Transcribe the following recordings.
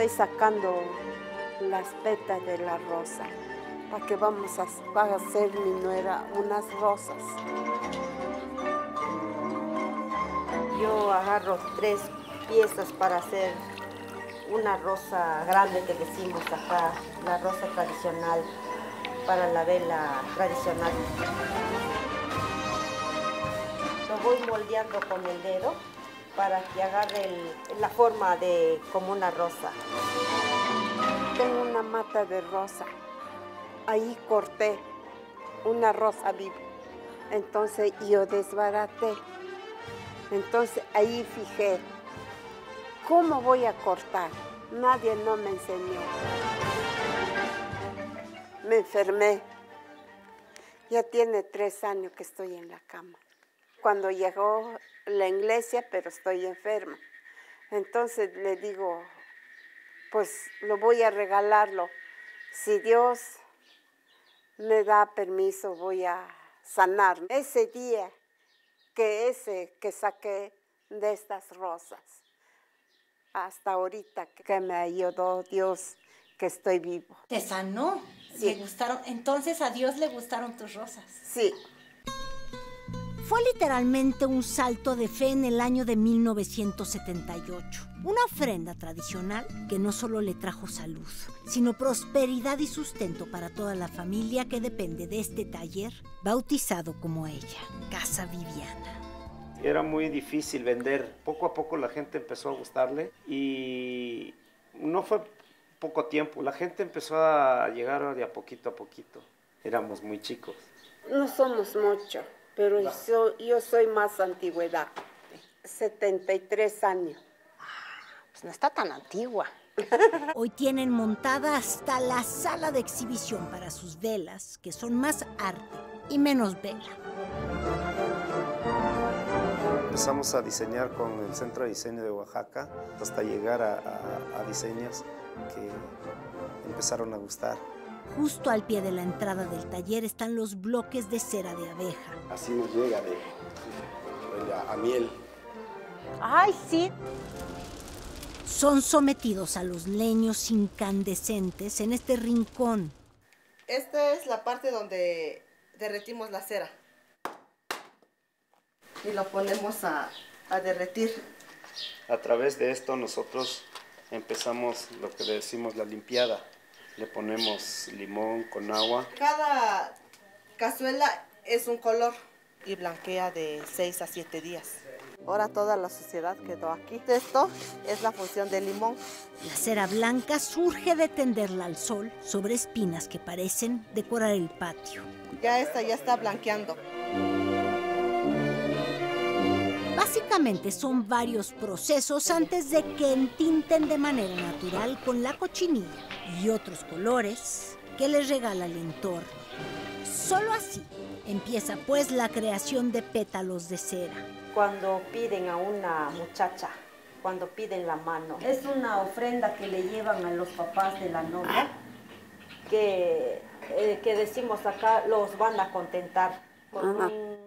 estoy sacando las petas de la rosa, para que vamos a, va a hacer mi nuera unas rosas. Yo agarro tres piezas para hacer una rosa grande que decimos acá, la rosa tradicional, para la vela tradicional. Lo voy moldeando con el dedo para que agarre la forma de como una rosa. Tengo una mata de rosa. Ahí corté una rosa viva. Entonces yo desbaraté. Entonces ahí fijé cómo voy a cortar. Nadie no me enseñó. Me enfermé. Ya tiene tres años que estoy en la cama. Cuando llegó la iglesia, pero estoy enferma. Entonces le digo, pues lo voy a regalarlo. Si Dios me da permiso, voy a sanar. Ese día que ese que saqué de estas rosas, hasta ahorita que me ayudó Dios, que estoy vivo. Te sanó. Sí. Le gustaron. Entonces a Dios le gustaron tus rosas. Sí, Fue literalmente un salto de fe en el año de 1978. Una ofrenda tradicional que no solo le trajo salud, sino prosperidad y sustento para toda la familia que depende de este taller, bautizado como ella, Casa Viviana. Era muy difícil vender. Poco a poco la gente empezó a gustarle y no fue poco tiempo. La gente empezó a llegar de a poquito a poquito. Éramos muy chicos. no somos mucho, pero yo, yo soy más antigüedad. 73 años. Pues no está tan antigua. Hoy tienen montada hasta la sala de exhibición para sus velas, que son más arte y menos vela. Empezamos a diseñar con el Centro de Diseño de Oaxaca hasta llegar a, a- a diseños que empezaron a gustar. Justo al pie de la entrada del taller están los bloques de cera de abeja. Así nos llega de, a, a miel. Ay, sí. Son sometidos a los leños incandescentes en este rincón. Esta es la parte donde derretimos la cera. Y lo ponemos a, a derretir. A través de esto nosotros empezamos lo que decimos la limpiada. Le ponemos limón con agua. Cada cazuela es un color y blanquea de 6 a 7 días. Ahora toda la sociedad quedó aquí. Esto es la función del limón. La cera blanca surge de tenderla al sol sobre espinas que parecen decorar el patio. Ya esta ya está blanqueando. Básicamente son varios procesos antes de que entinten de manera natural con la cochinilla y otros colores que les regala el entorno. Solo así empieza pues la creación de pétalos de cera. Cuando piden a una muchacha, cuando piden la mano, es una ofrenda que le llevan a los papás de la novia, que, eh, que decimos acá, los van a contentar con un-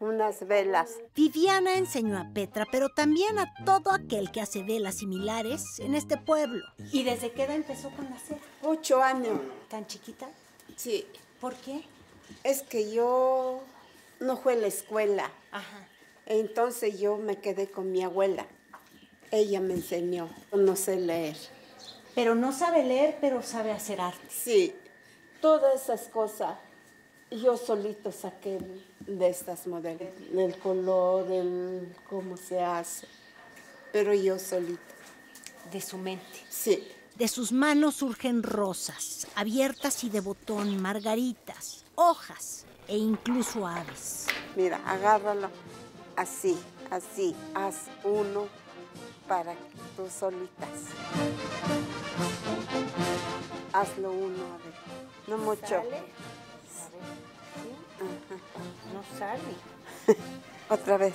unas velas. Viviana enseñó a Petra, pero también a todo aquel que hace velas similares en este pueblo. ¿Y desde qué edad empezó con la cera? Ocho años. ¿Tan chiquita? Sí, ¿Por qué? es que yo no fui a la escuela. Ajá. Entonces yo me quedé con mi abuela. Ella me enseñó. No sé leer. Pero no sabe leer, pero sabe hacer arte. Sí, todas esas cosas yo solito saqué de estas modelos. El color, el cómo se hace. Pero yo solito. De su mente. Sí, De sus manos surgen rosas, abiertas y de botón, margaritas, hojas e incluso aves. mira, agárralo así, así. Haz uno para tú solitas. Hazlo uno, a ver. No mucho. ¿Sale? Sale. Otra vez.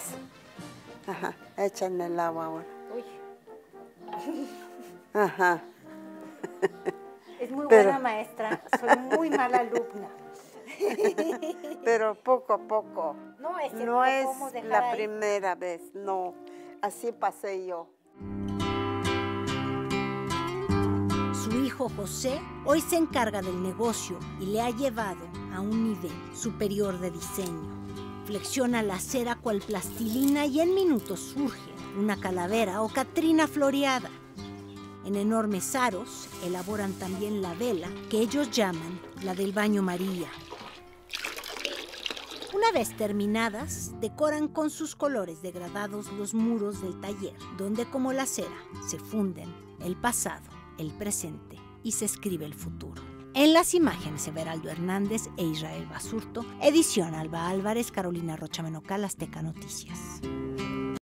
Ajá, échale el agua ahora. Uy, Ajá. es muy Pero- buena maestra. Soy muy mala alumna. Pero poco a poco. No, es No es la ahí. primera vez, no. Así pasé yo. hijo José hoy se encarga del negocio y le ha llevado a un nivel superior de diseño. Flexiona la cera cual plastilina y en minutos surge una calavera o catrina floreada. En enormes aros elaboran también la vela que ellos llaman la del baño María. Una vez terminadas, decoran con sus colores degradados los muros del taller, donde como la cera se funden el pasado, el presente y se escribe el futuro. En las imágenes, Everaldo Hernández e Israel Basurto. Edición Alba Álvarez, Carolina Rocha Menocal, Azteca Noticias.